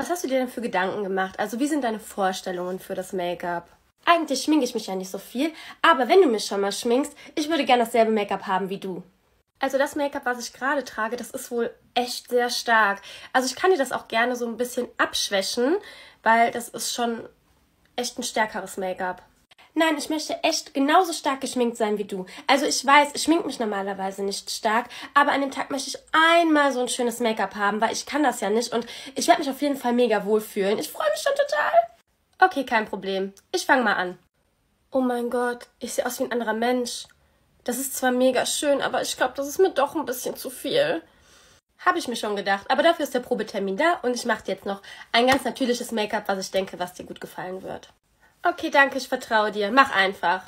Was hast du dir denn für Gedanken gemacht? Also wie sind deine Vorstellungen für das Make-up? Eigentlich schminke ich mich ja nicht so viel, aber wenn du mich schon mal schminkst, ich würde gerne dasselbe Make-up haben wie du. Also das Make-up, was ich gerade trage, das ist wohl echt sehr stark. Also ich kann dir das auch gerne so ein bisschen abschwächen, weil das ist schon echt ein stärkeres Make-up. Nein, ich möchte echt genauso stark geschminkt sein wie du. Also ich weiß, ich schmink mich normalerweise nicht stark, aber an dem Tag möchte ich einmal so ein schönes Make-up haben, weil ich kann das ja nicht und ich werde mich auf jeden Fall mega wohlfühlen. Ich freue mich schon total. Okay, kein Problem. Ich fange mal an. Oh mein Gott, ich sehe aus wie ein anderer Mensch. Das ist zwar mega schön, aber ich glaube, das ist mir doch ein bisschen zu viel. Habe ich mir schon gedacht. Aber dafür ist der Probetermin da und ich mache jetzt noch ein ganz natürliches Make-up, was ich denke, was dir gut gefallen wird. Okay, danke, ich vertraue dir. Mach einfach.